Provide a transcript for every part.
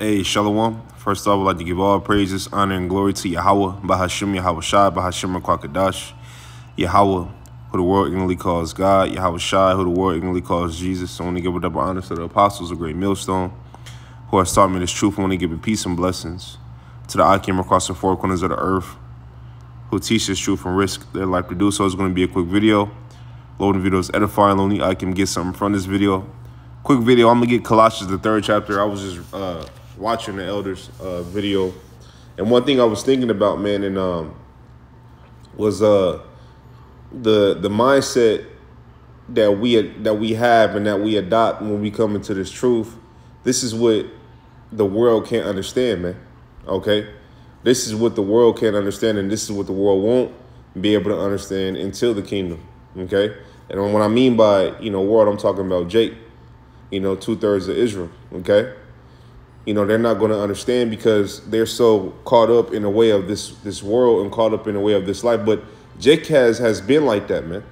Hey, Shalom. First off, I would like to give all praises, honor, and glory to Yahweh, Bahashim Yahweh Shai, Bahashim Kwakadash, Yahweh, who the world ignorantly calls God, Yahweh Shai, who the world ignorantly calls Jesus. I want to give a double honor to the apostles of Great Millstone, who are taught me this truth. I want to give peace and blessings to the Akim across the four corners of the earth, who teach this truth and risk their life to do so. It's going to be a quick video. Lord, the video is edifying. Only I can get something from this video. Quick video. I'm going to get Colossians, the third chapter. I was just uh, watching the elders uh, video. And one thing I was thinking about, man, and um, was uh, the the mindset that we that we have and that we adopt when we come into this truth. This is what the world can't understand, man. Okay, this is what the world can't understand, and this is what the world won't be able to understand until the kingdom. Okay, and what I mean by you know world, I'm talking about Jake. You know, two thirds of Israel. Okay, you know they're not going to understand because they're so caught up in the way of this this world and caught up in the way of this life. But Jake has has been like that, man.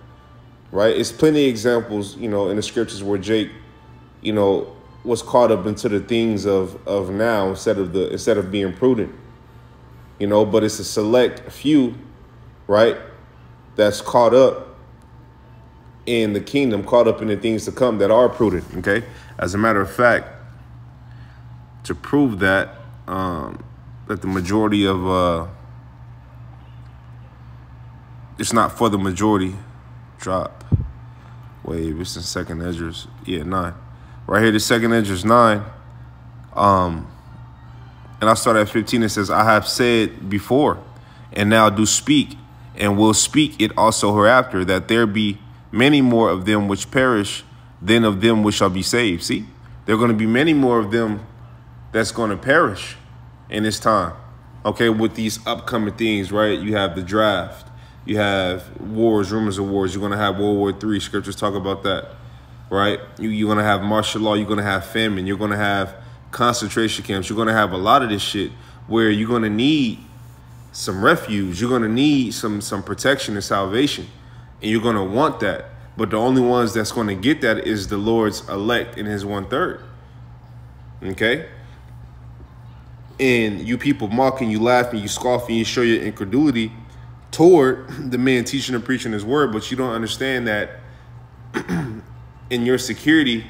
Right? It's plenty of examples, you know, in the scriptures where Jake, you know, was caught up into the things of of now instead of the instead of being prudent. You know, but it's a select few, right, that's caught up in the kingdom, caught up in the things to come that are prudent. Okay. As a matter of fact, to prove that um, that the majority of uh, it's not for the majority. Drop. Wave. It's in second Esdras. Yeah, nine. Right here, the second Esdras nine. Um, and I start at 15. It says, I have said before, and now do speak, and will speak it also hereafter, that there be many more of them which perish than of them which shall be saved. See, there are going to be many more of them that's going to perish in this time. Okay, with these upcoming things, right? You have the draft, you have wars, rumors of wars. You're going to have World War Three. Scriptures talk about that, right? You, you're going to have martial law. You're going to have famine. You're going to have concentration camps. You're going to have a lot of this shit where you're going to need some refuge. You're going to need some some protection and salvation, and you're going to want that. But the only ones that's going to get that is the Lord's elect in His one third. Okay. And you people mocking, you laughing, you scoffing, you show your incredulity toward the man teaching and preaching his word, but you don't understand that in your security,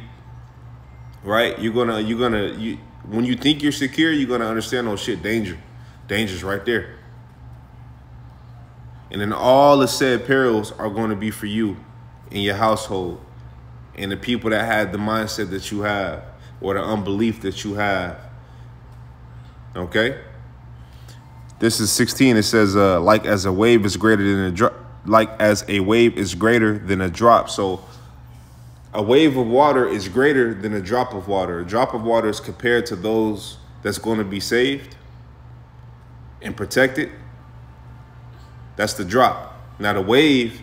right? You're gonna you're gonna you when you think you're secure, you're gonna understand oh shit, danger. Danger's right there. And then all the said perils are to be for you in your household and the people that had the mindset that you have or the unbelief that you have. Okay? This is 16. It says, uh, like as a wave is greater than a drop, like as a wave is greater than a drop. So a wave of water is greater than a drop of water. A drop of water is compared to those that's going to be saved and protected. That's the drop. Now the wave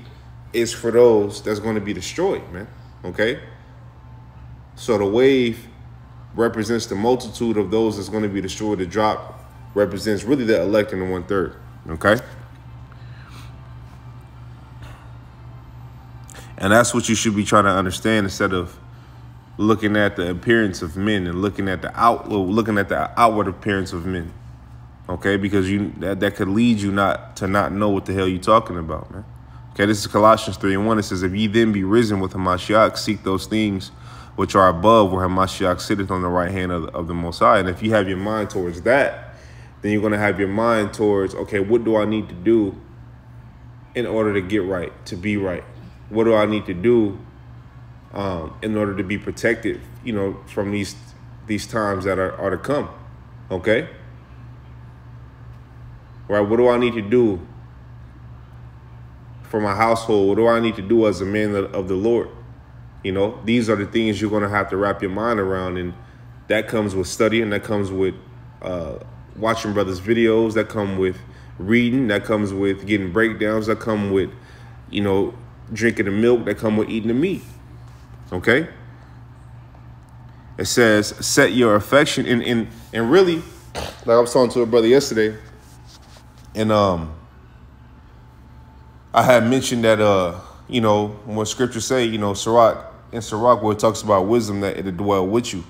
is for those that's going to be destroyed, man. Okay? So the wave represents the multitude of those that's going to be destroyed. The drop represents really the elect in the one third. Okay. And that's what you should be trying to understand instead of looking at the appearance of men and looking at the out looking at the outward appearance of men. Okay, because you that, that could lead you not to not know what the hell you're talking about, man. Okay, this is Colossians 3 and 1. It says, If ye then be risen with Hamashiach, seek those things which are above where Hamashiach sitteth on the right hand of, of the Most High. And if you have your mind towards that, then you're going to have your mind towards, okay, what do I need to do in order to get right, to be right? What do I need to do um, in order to be protected, you know, from these these times that are, are to come? Okay? Right? What do I need to do for my household? What do I need to do as a man of the Lord? You know, these are the things you're going to have to wrap your mind around. And that comes with studying, that comes with uh, watching brothers' videos, that come with reading, that comes with getting breakdowns, that come with, you know, drinking the milk, that come with eating the meat. Okay? It says, set your affection and and and really, like I was talking to a brother yesterday, and um I had mentioned that uh, you know, when scriptures say, you know, Sirach in Sirach where it talks about wisdom that it'll dwell with you.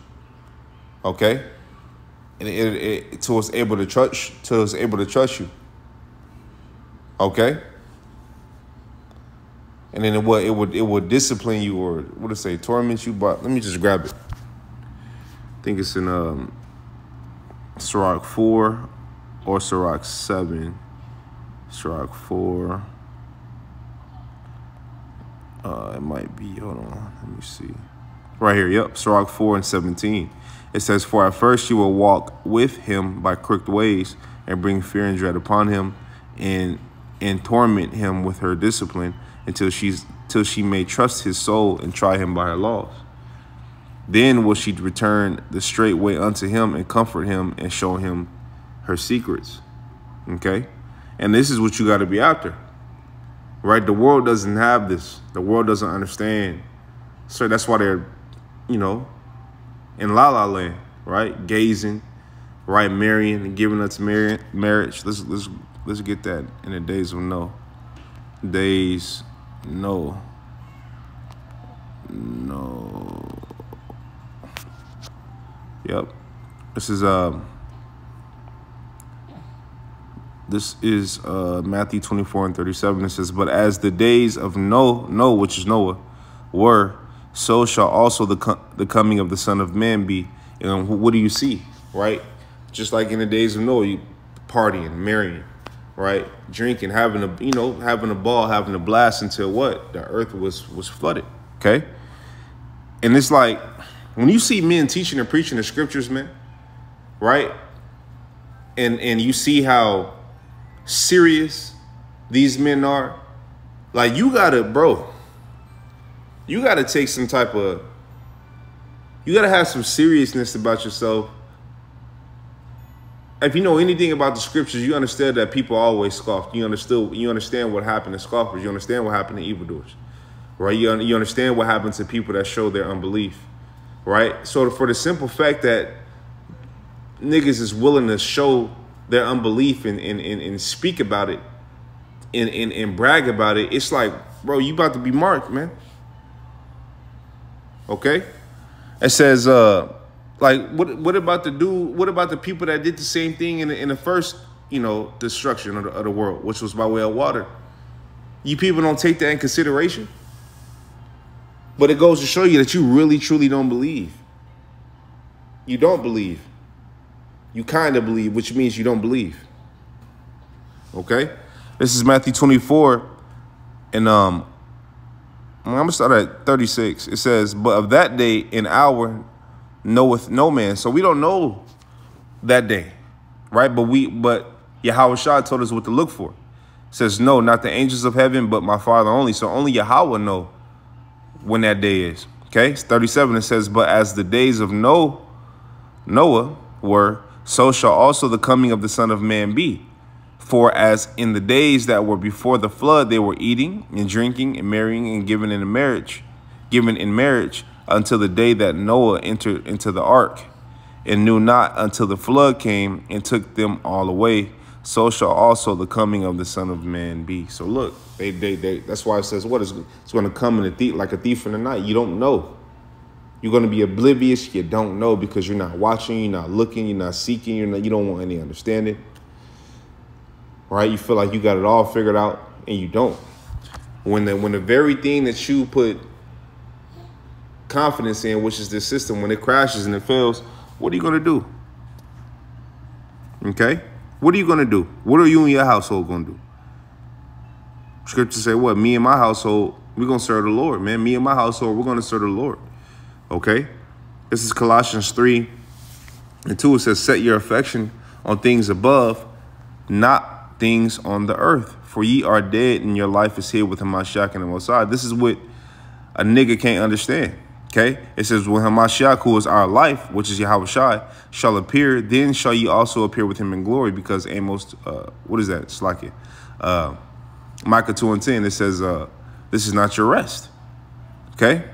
Okay? and it, it, it till it's able to trust till it's able to trust you. Okay. And then it would it would it would discipline you or what to say torment you. But let me just grab it. I think it's in um Sirach four or Sirach seven. Sirach four. Uh, it might be. Hold on. Let me see. Right here. Yep. Sirach four and seventeen. It says, For at first you will walk with him by crooked ways and bring fear and dread upon him and and torment him with her discipline until she's till she may trust his soul and try him by her laws. Then will she return the straight way unto him and comfort him and show him her secrets. Okay? And this is what you got to be after. Right? The world doesn't have this. The world doesn't understand. So that's why they're, you know, in La La Land, right? Gazing, right? Marrying and giving us marriage. Let's let's let's get that in the days of no. Days no. No. Yep. This is uh this is uh Matthew 24 and 37. It says, But as the days of No, No, which is Noah, were so shall also the, co the coming of the Son of Man be. And what do you see, right? Just like in the days of Noah, you partying, marrying, right? Drinking, having a, you know, having a ball, having a blast until what? The earth was was flooded, okay? And it's like, when you see men teaching and preaching the scriptures, man, right? And and you see how serious these men are, like you gotta, bro, you got to take some type of you got to have some seriousness about yourself. If you know anything about the scriptures you understand that people always scoffed. You understood you understand what happened to scoffers. You understand what happened to evildoers right? You, you understand what happened to people that show their unbelief right? So for the simple fact that niggas is willing to show their unbelief and and, and, and speak about it and, and, and brag about it it's like bro you about to be marked man Okay? It says, uh, like, what what about the dude, what about the people that did the same thing in the, in the first, you know, destruction of the, of the world, which was by way of water? You people don't take that in consideration? But it goes to show you that you really, truly don't believe. You don't believe. You kind of believe, which means you don't believe. Okay? This is Matthew 24. And um, I'm gonna start at 36. It says, "But of that day and hour knoweth no man." So we don't know that day, right? But we, but Yahweh Shah told us what to look for. It says, "No, not the angels of heaven, but my Father only." So only Yahweh know when that day is. Okay, it's 37. It says, "But as the days of Noah, Noah were, so shall also the coming of the Son of Man be." For as in the days that were before the flood, they were eating and drinking and marrying and giving in marriage, given in marriage until the day that Noah entered into the ark and knew not until the flood came and took them all away. So shall also the coming of the Son of Man be. So look, they, they, they, that's why it says, what is it's going to come in a thief like a thief in the night. You don't know. You're going to be oblivious. You don't know because you're not watching, you're not looking, you're not seeking, you're not, you don't want any understanding right? You feel like you got it all figured out and you don't. When the when the very thing that you put confidence in, which is this system, when it crashes and it fails, what are you gonna do? Okay? What are you gonna do? What are you and your household gonna do? Scripture say what? Me and my household, we're gonna serve the Lord, man. Me and my household, we're gonna serve the Lord. Okay? This is Colossians 3 and 2. It says, set your affection on things above, not things on the earth. For ye are dead, and your life is here with Hamashiach and the Most High. This is what a nigga can't understand. Okay? It says, When Hamashiach, who is our life, which is Yahweh Shai, shall appear, then shall ye also appear with him in glory. Because Amos, uh, what is that? It's like it. Uh, Micah 2 and 10, it says, uh, This is not your rest. Okay?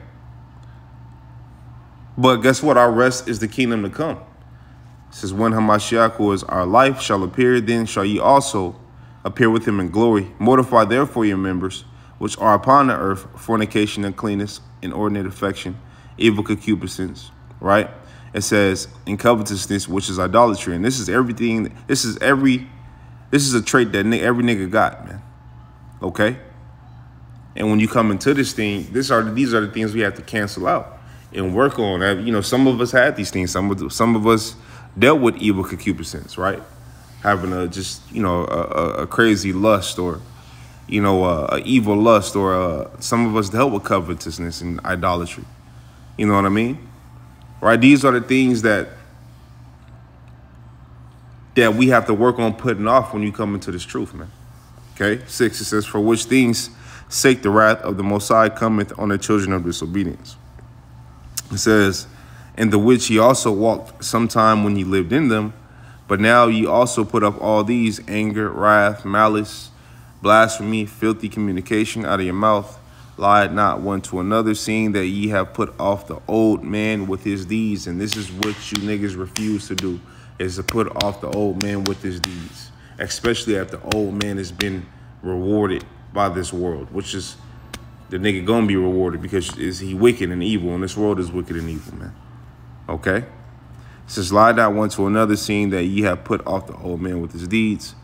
But guess what? Our rest is the kingdom to come. It says, When Hamashiach, who is our life, shall appear, then shall ye also appear with him in glory. Mortify therefore your members, which are upon the earth, fornication, uncleanness, inordinate affection, evil concupiscence, right? It says, in covetousness, which is idolatry. And this is everything, this is every, this is a trait that every nigga got, man. Okay? And when you come into this thing, this are these are the things we have to cancel out and work on. You know, some of us had these things. Some of some of us dealt with evil concupiscence, right? Having a just you know a, a crazy lust or you know a, a evil lust or a, some of us dealt with covetousness and idolatry. You know what I mean? Right? These are the things that that we have to work on putting off when you come into this truth, man. Okay, six it says, for which things sake the wrath of the Most High cometh on the children of disobedience. It says, in the which he also walked sometime when he lived in them, but now ye also put up all these anger, wrath, malice, blasphemy, filthy communication out of your mouth. Lie not one to another, seeing that ye have put off the old man with his deeds. And this is what you niggas refuse to do, is to put off the old man with his deeds. Especially after the old man has been rewarded by this world, which is the nigga gonna be rewarded because is he wicked and evil, and this world is wicked and evil, man. Okay? Says, lie not one to another, seeing that ye have put off the old man with his deeds,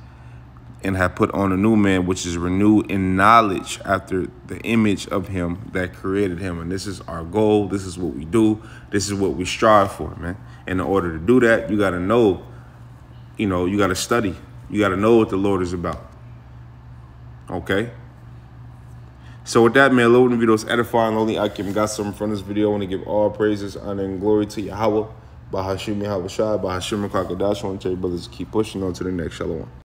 and have put on a new man, which is renewed in knowledge after the image of him that created him. And this is our goal. This is what we do. This is what we strive for, man. And in order to do that, you got to know, you know, you got to study. You got to know what the Lord is about. Okay? So with that, man, Lord, the video is edifying. Only I can got something from this video. I want to give all praises, honor, and glory to Yahweh, by Hashem Yahweh Shai, by Hashem Kakadash. I want to tell you brothers keep pushing on to the next Shalom.